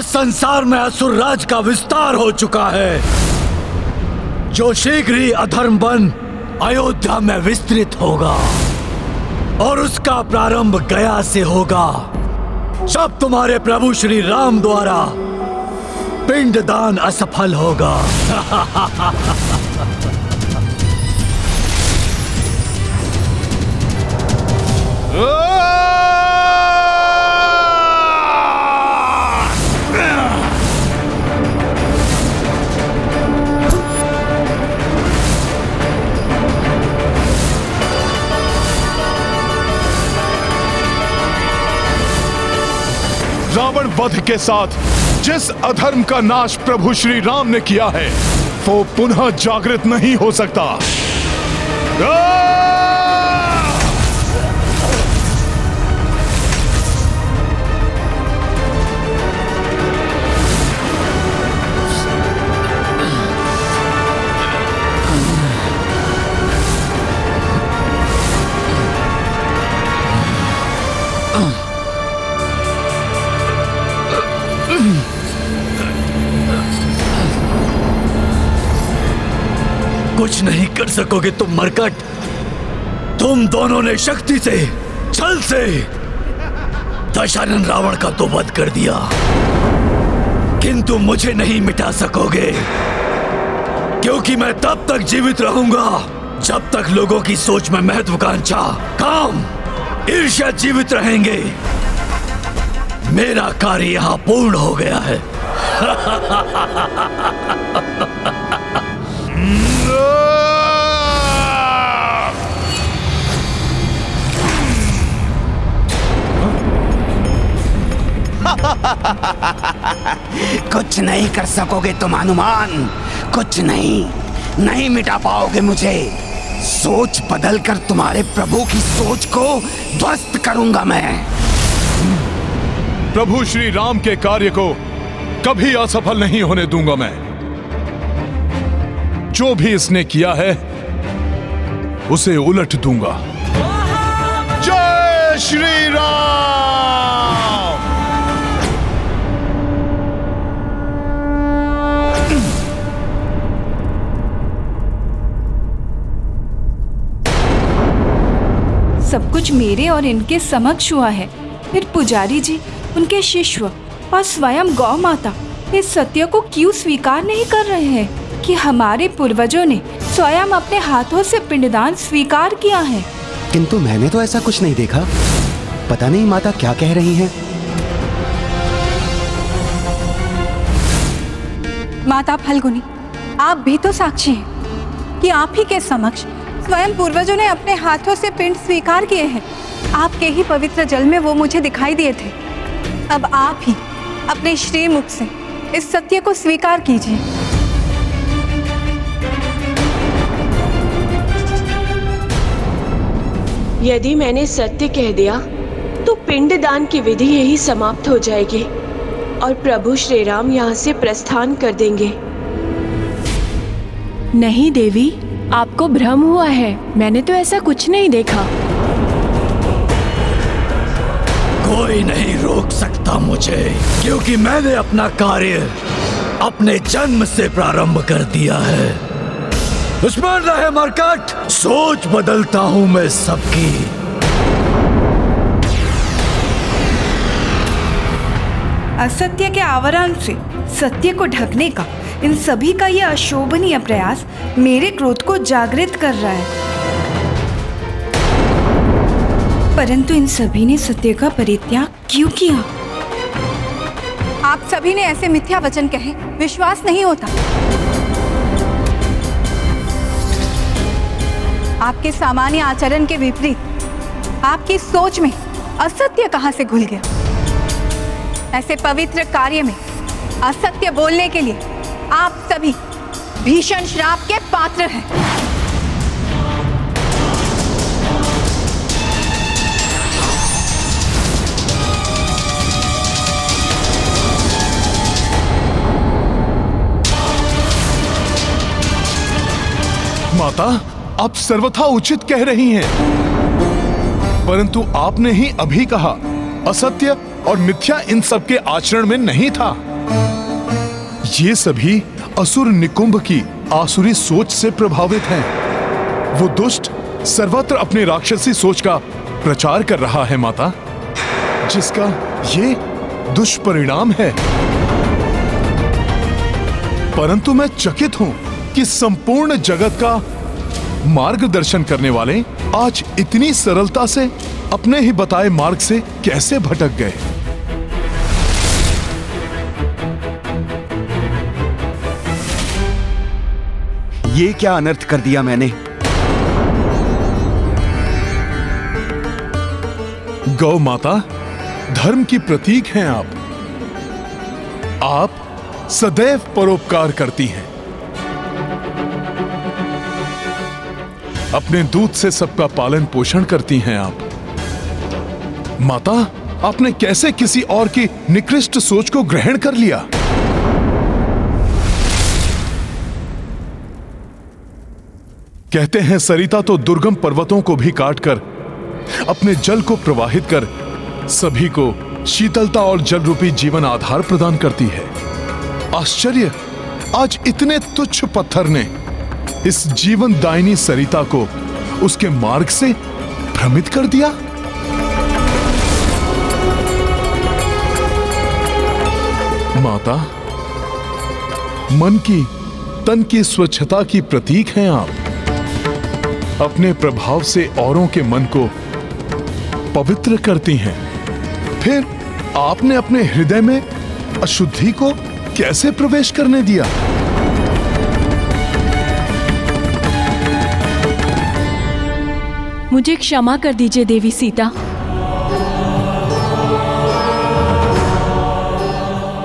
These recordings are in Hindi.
संसार में असुर राज का विस्तार हो चुका है। जो शीघ्र ही अधर्म बन, अयोध्या में विस्तृत होगा और उसका प्रारंभ गया से होगा। जब तुम्हारे प्रभु श्री राम द्वारा पिंडदान असफल होगा। रावण वध के साथ जिस अधर्म का नाश प्रभु श्री राम ने किया है, वो पुनः जागृत नहीं हो सकता आ! कुछ नहीं कर सकोगे तुम, मरकट। तुम दोनों ने शक्ति से, छल से दशानन रावण का तो वध कर दिया। किंतु मुझे नहीं मिटा सकोगे। क्योंकि मैं तब तक जीवित रहूँगा, जब तक लोगों की सोच में महत्वाकांक्षा काम, ईर्ष्या जीवित रहेंगे। मेरा कार्य यहाँ पूर्ण हो गया है। कुछ नहीं कर सकोगे तुम, हनुमान। कुछ नहीं। नहीं मिटा पाओगे मुझे। सोच बदल कर तुम्हारे प्रभु की सोच को ध्वस्त करूँगा मैं। प्रभु श्री राम के कार्य को कभी असफल नहीं होने दूँगा मैं। जो भी इसने किया है, उसे उलट दूँगा। जय श्री राम! मेरे और इनके समक्ष हुआ है। फिर पुजारी जी उनके शिष्य और स्वयं गौ माता इस सत्य को क्यों स्वीकार नहीं कर रहे हैं कि हमारे पूर्वजों ने स्वयं अपने हाथों से पिंडदान स्वीकार किया है? किंतु मैंने तो ऐसा कुछ नहीं देखा। पता नहीं माता क्या कह रही हैं। माता फलगुनी आप भी तो साक्षी हैं कि आप ही के समक्ष स्वयं पूर्वजों ने अपने हाथों से पिंड स्वीकार किए हैं। आपके ही पवित्र जल में वो मुझे दिखाई दिए थे। अब आप ही अपने श्री मुख से इस सत्य को स्वीकार कीजिए। यदि मैंने सत्य कह दिया तो पिंड दान की विधि यही समाप्त हो जाएगी और प्रभु श्री राम यहाँ से प्रस्थान कर देंगे। नहीं देवी आपको भ्रम हुआ है? मैंने तो ऐसा कुछ नहीं देखा। कोई नहीं रोक सकता मुझे क्योंकि मैंने अपना कार्य अपने जन्म से प्रारंभ कर दिया है। दुश्मन रहे मरकट सोच बदलता हूँ मैं सबकी। असत्य के आवरण से सत्य को ढकने का इन सभी का यह अशोभनीय प्रयास मेरे क्रोध को जागृत कर रहा है। परंतु इन सभी ने सत्य का परित्याग क्यों किया? आप सभी ने ऐसे मिथ्या वचन कहे, विश्वास नहीं होता। आपके सामान्य आचरण के विपरीत, आपकी सोच में असत्य कहाँ से घुल गया? ऐसे पवित्र कार्य में असत्य बोलने के लिए आप सभी भीषण श्राप के पात्र हैं। माता, आप सर्वथा उचित कह रही हैं। परंतु आपने ही अभी कहा, असत्य और मिथ्या इन सब के आचरण में नहीं था। ये सभी असुर निकुंभ की आसुरी सोच से प्रभावित हैं। वो दुष्ट सर्वत्र अपनी राक्षसी सोच का प्रचार कर रहा है, माता, जिसका ये दुष्परिणाम है। परंतु मैं चकित हूँ कि संपूर्ण जगत का मार्गदर्शन करने वाले आज इतनी सरलता से अपने ही बताए मार्ग से कैसे भटक गए। ये क्या अनर्थ कर दिया मैंने? गौ माता, धर्म की प्रतीक हैं आप। आप सदैव परोपकार करती हैं। अपने दूध से सबका पालन पोषण करती हैं आप। माता, आपने कैसे किसी और की निकृष्ट सोच को ग्रहण कर लिया? कहते हैं, सरिता तो दुर्गम पर्वतों को भी काटकर, अपने जल को प्रवाहित कर, सभी को शीतलता और जल रूपी जीवन आधार प्रदान करती है। आश्चर्य! आज इतने तुच्छ पत्थर ने इस जीवन दायनी सरिता को उसके मार्ग से भ्रमित कर दिया। माता, मन की, तन की स्वच्छता की प्रतीक हैं आप। अपने प्रभाव से औरों के मन को पवित्र करती हैं। फिर आपने अपने हृदय में अशुद्धि को कैसे प्रवेश करने दिया? मुझे क्षमा कर दीजिए देवी सीता।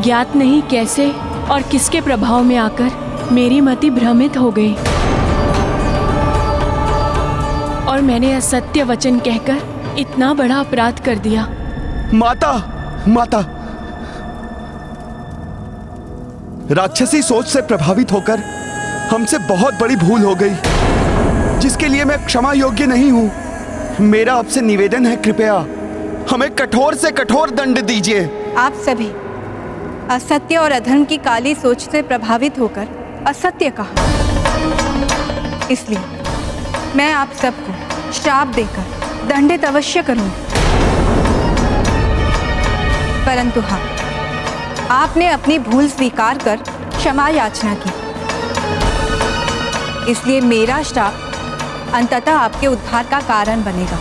ज्ञात नहीं कैसे और किसके प्रभाव में आकर मेरी मति भ्रमित हो गई। और मैंने असत्य वचन कहकर इतना बड़ा अपराध कर दिया। माता माता। राक्षसी सोच से प्रभावित होकर हमसे बहुत बड़ी भूल हो गई जिसके लिए मैं क्षमा योग्य नहीं हूँ। मेरा आपसे निवेदन है कृपया हमें कठोर से कठोर दंड दीजिए। आप सभी असत्य और अधर्म की काली सोच से प्रभावित होकर असत्य कहा। इसलिए मैं आप सबको श्राप देकर, दंडित अवश्य करूँगी परंतु हाँ आपने अपनी भूल स्वीकार कर क्षमा याचना की। इसलिए मेरा श्राप अंततः आपके उद्धार का कारण बनेगा।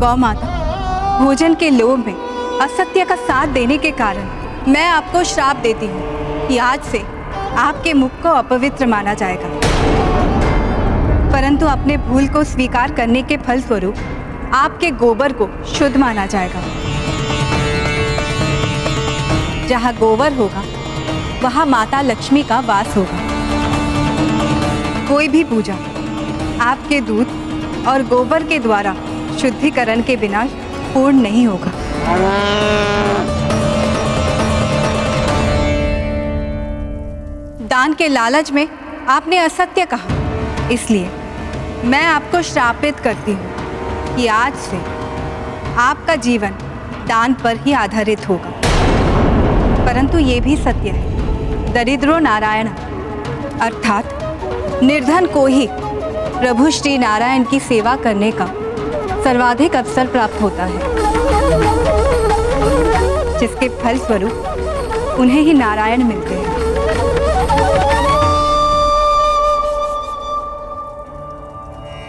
गौ माता भोजन के लोभ में असत्य का साथ देने के कारण मैं आपको श्राप देती हूँ कि आज से आपके मुख को अपवित्र माना जाएगा। परंतु अपने भूल को स्वीकार करने के फलस्वरूप आपके गोबर को शुद्ध माना जाएगा। जहाँ गोबर होगा, वहाँ माता लक्ष्मी का वास होगा। कोई भी पूजा आपके दूध और गोबर के द्वारा शुद्धिकरण के बिना पूर्ण नहीं होगा। दान के लालच में आपने असत्य कहा, इसलिए मैं आपको श्रापित करती हूँ कि आज से आपका जीवन दान पर ही आधारित होगा। परंतु ये भी सत्य है, दरिद्रो नारायण, अर्थात निर्धन को ही प्रभु श्री नारायण की सेवा करने का सर्वाधिक अवसर प्राप्त होता है, जिसके फलस्वरूप उन्हें ही नारायण मिलते हैं।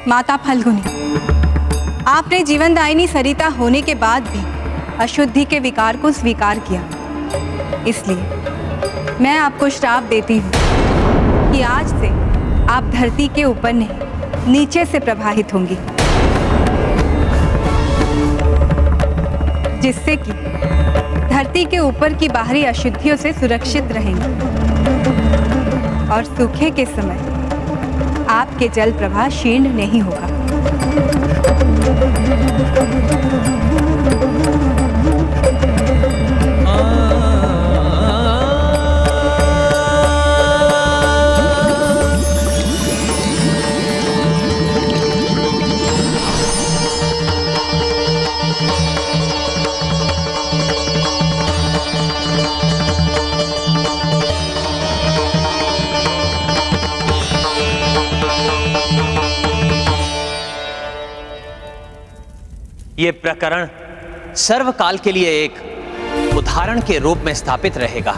माता फल्गुनी। आपने जीवनदायिनी सरिता होने के बाद भी अशुद्धि के विकार को स्वीकार किया। इसलिए मैं आपको श्राप देती हूँ कि आज से आप धरती के ऊपर नहीं, नीचे से प्रभावित होंगी। जिससे कि धरती के ऊपर की बाहरी अशुद्धियों से सुरक्षित रहेंगे और सूखे के समय आपके जल प्रवाह क्षीण नहीं होगा। ये प्रकरण सर्वकाल के लिए एक उदाहरण के रूप में स्थापित रहेगा।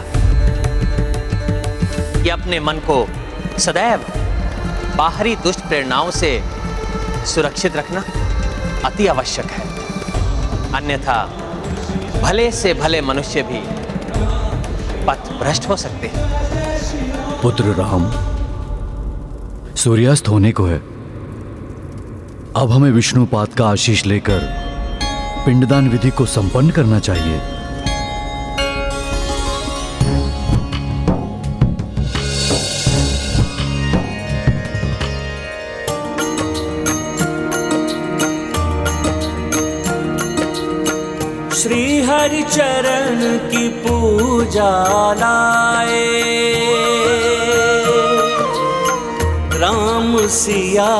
कि अपने मन को सदैव बाहरी दुष्ट प्रेरणाओं से सुरक्षित रखना अति आवश्यक है। अन्यथा भले से भले मनुष्य भी पथ भ्रष्ट हो सकते हैं। पुत्र राम, सूर्यास्त होने को है। अब हमें विष्णुपात का आशीष लेकर पिंडदान विधि को संपन्न करना चाहिए। श्री हरि चरण की पूजा लाए। राम सिया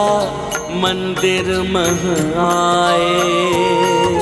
मंदिर मह आए।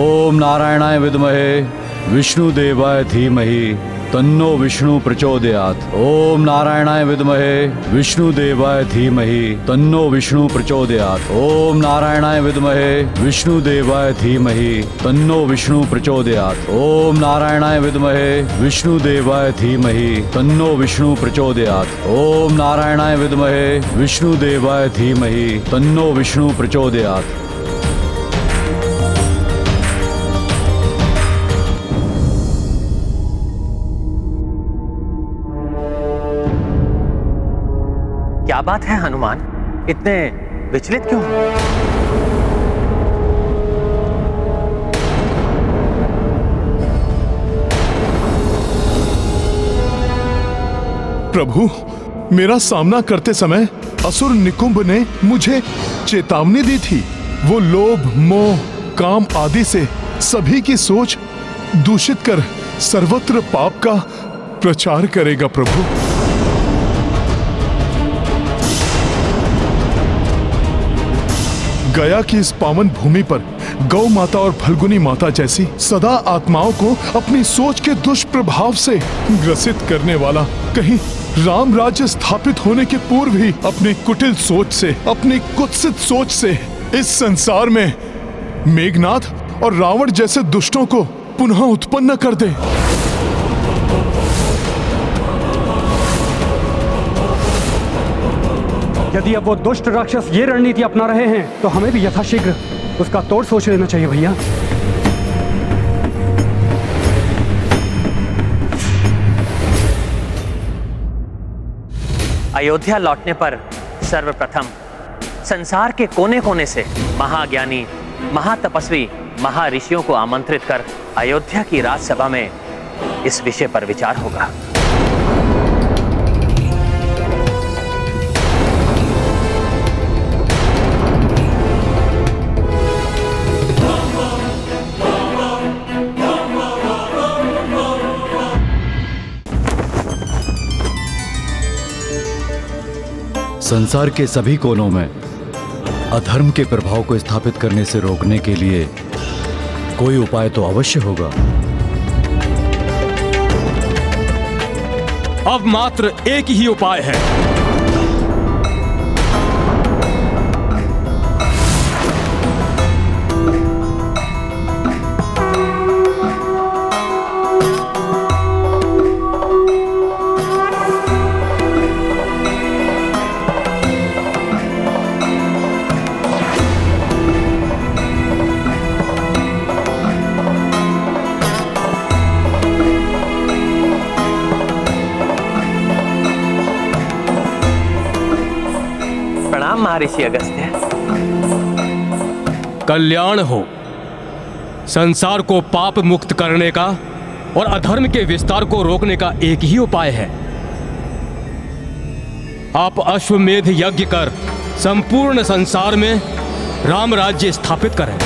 ओम नारायणाय विद्महे, विष्णुदेवाय धीमहि, तन्नो विष्णु प्रचोदयात्। ओम नारायणाय विद्महे, विष्णुदेवाय धीमहि, तन्नो विष्णु प्रचोदयात्। ओम नारायणाय विद्महे, विष्णुदेवाय धीमहि, तन्नो विष्णु प्रचोदयात्। ओम नारायणाय विद्महे, विष्णुदेवाय धीमहि, तन्नो विष्णु प्रचोदयात्। ओम नारायणाय विद्महे, विष्णुदेवाय धीमहि, तन्नो विष्णु प्रचोदयात्। क्या बात है, हनुमान? इतने विचलित क्यों प्रभु, मेरा सामना करते समय असुर निकुंभ ने मुझे चेतावनी दी थी। वो लोभ, मोह, काम आदि से सभी की सोच दूषित कर सर्वत्र पाप का प्रचार करेगा प्रभु। गया की इस पावन भूमि पर गौ माता और फल्गुनी माता जैसी सदा आत्माओं को अपनी सोच के दुष्प्रभाव से ग्रसित करने वाला, कहीं राम राज्य स्थापित होने के पूर्व ही अपनी कुटिल सोच से, अपनी कुत्सित सोच से इस संसार में मेघनाथ और रावण जैसे दुष्टों को पुनः उत्पन्न कर दे। यदि अब वो दुष्ट राक्षस ये रणनीति अपना रहे हैं तो हमें भी यथाशीघ्र उसका तोड़ सोच लेना चाहिए भैया। अयोध्या लौटने पर सर्वप्रथम संसार के कोने कोने से महाज्ञानी, महातपस्वी, महाऋषियों को आमंत्रित कर अयोध्या की राजसभा में इस विषय पर विचार होगा। संसार के सभी कोनों में अधर्म के प्रभाव को स्थापित करने से रोकने के लिए कोई उपाय तो अवश्य होगा। अब मात्र एक ही उपाय है। महर्षि अगस्त्य कल्याण हो। संसार को पाप मुक्त करने का और अधर्म के विस्तार को रोकने का एक ही उपाय है। आप अश्वमेध यज्ञ कर संपूर्ण संसार में राम राज्य स्थापित करें।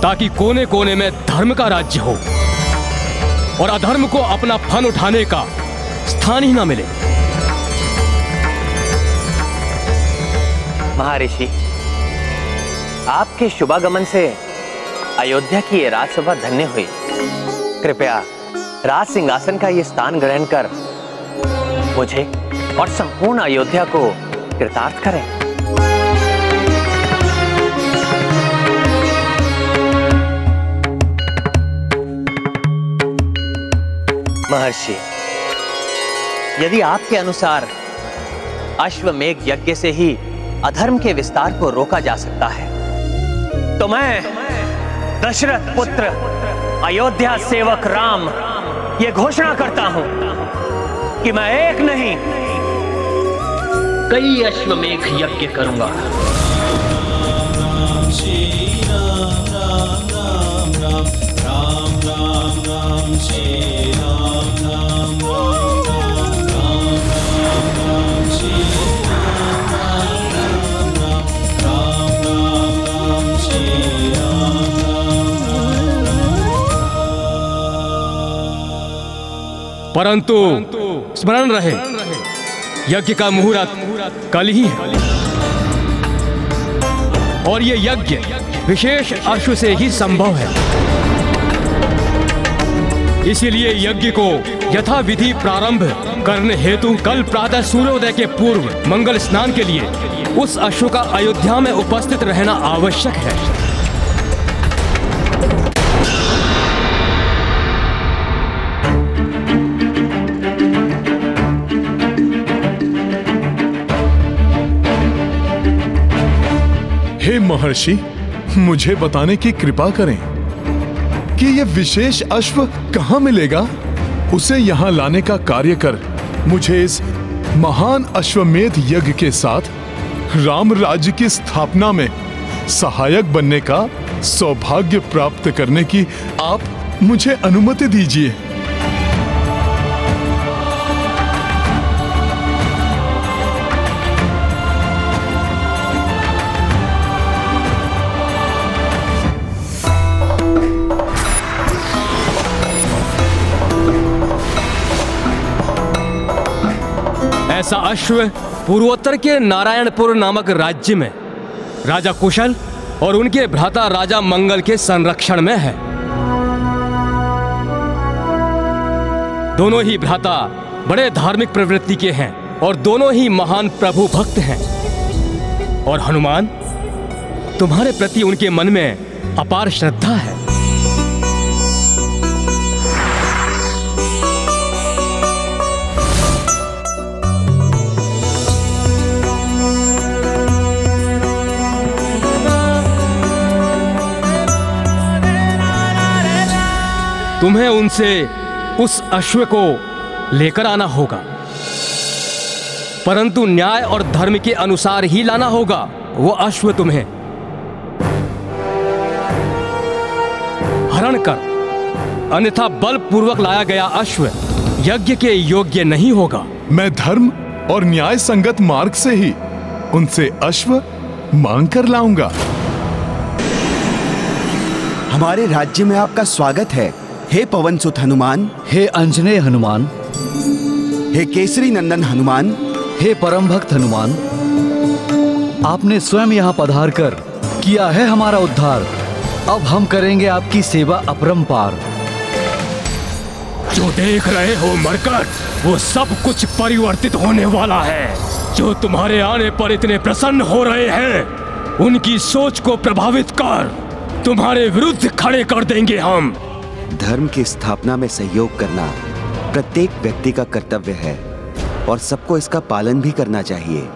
ताकि कोने कोने में धर्म का राज्य हो और अधर्म को अपना फन उठाने का स्थान ही ना मिले। महर्षि, आपके शुभागमन से अयोध्या की ये राजसभा धन्य हुई। कृपया राज सिंहासन का ये स्थान ग्रहण कर मुझे और संपूर्ण अयोध्या को कृतार्थ करें। महर्षि, यदि आपके अनुसार अश्वमेघ यज्ञ से ही अधर्म के विस्तार को रोका जा सकता है। तो मैं दशरथ पुत्र अयोध्या सेवक राम ये घोषणा करता हूँ कि मैं एक नहीं कई अश्वमेघ यज्ञ करूँगा। परंतु स्मरण रहे यज्ञ का मुहूर्त कल ही है। और ये यज्ञ विशेष अश्व से ही संभव है। इसीलिए यज्ञ को यथा विधि प्रारंभ करने हेतु कल प्रातः सूर्योदय के पूर्व मंगल स्नान के लिए उस अश्व का अयोध्या में उपस्थित रहना आवश्यक है। महर्षि, मुझे बताने की कृपा करें कि यह विशेष अश्व कहाँ मिलेगा? उसे यहाँ लाने का कार्य कर मुझे इस महान अश्वमेध यज्ञ के साथ राम राज्य की स्थापना में सहायक बनने का सौभाग्य प्राप्त करने की आप मुझे अनुमति दीजिए। ऐसा अश्व पूर्वोत्तर के नारायणपुर नामक राज्य में राजा कुशल और उनके भ्राता राजा मंगल के संरक्षण में है। दोनों ही भ्राता बड़े धार्मिक प्रवृत्ति के हैं और दोनों ही महान प्रभु भक्त हैं। और हनुमान, तुम्हारे प्रति उनके मन में अपार श्रद्धा है। तुम्हें उनसे उस अश्व को लेकर आना होगा। परंतु न्याय और धर्म के अनुसार ही लाना होगा वो अश्व तुम्हें हरण कर अन्यथा बलपूर्वक लाया गया अश्व यज्ञ के योग्य नहीं होगा। मैं धर्म और न्याय संगत मार्ग से ही उनसे अश्व मांग कर लाऊँगा। हमारे राज्य में आपका स्वागत है। हे पवन सुत हनुमान। हे अंजने हनुमान। हे केसरी नंदन हनुमान। हे परम भक्त हनुमान। आपने स्वयं यहाँ पधार कर किया है हमारा उद्धार। अब हम करेंगे आपकी सेवा अपरंपार। जो देख रहे हो मरकट वो सब कुछ परिवर्तित होने वाला है। जो तुम्हारे आने पर इतने प्रसन्न हो रहे हैं उनकी सोच को प्रभावित कर तुम्हारे विरुद्ध खड़े कर देंगे हम। धर्म की स्थापना में सहयोग करना प्रत्येक व्यक्ति का कर्तव्य है और सबको इसका पालन भी करना चाहिए।